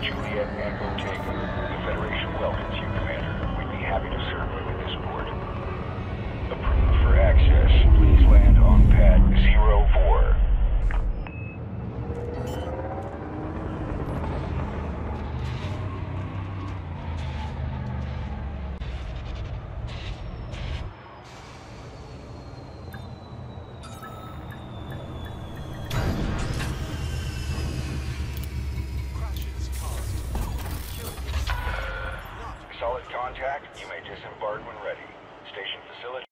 Juliet Echo Tango. The Federation welcomes you. contact, you may disembark when ready. Station facility.